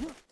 Huh?